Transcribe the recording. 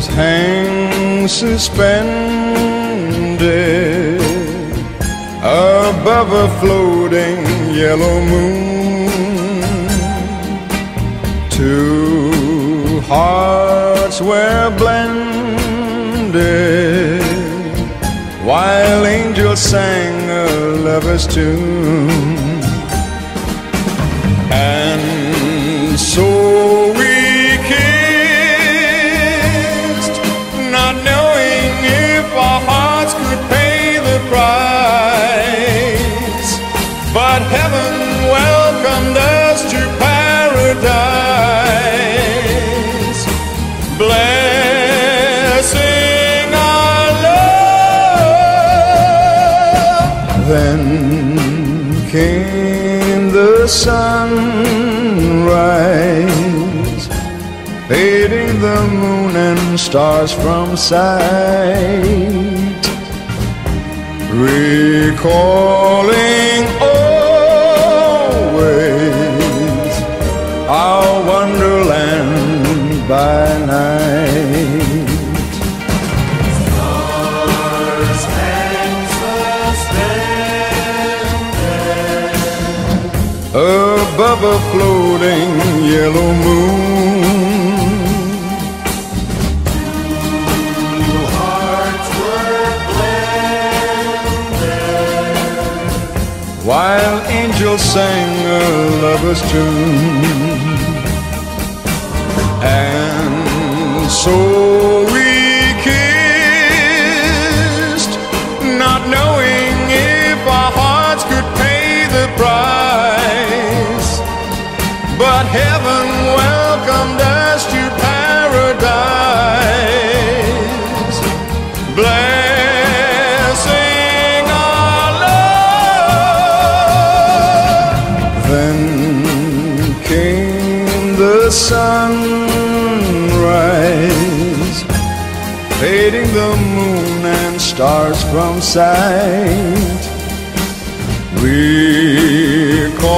Stars hang suspended above a floating yellow moon. Two hearts were blended while angels sang a lover's tune. Came the sunrise, fading the moon and stars from sight, recalling above a floating yellow moon. While angels sang a lover's tune, and so we kissed, not knowing But heaven welcomed us to paradise, blessing our love. Then came the sunrise, fading the moon and stars from sight. Recalling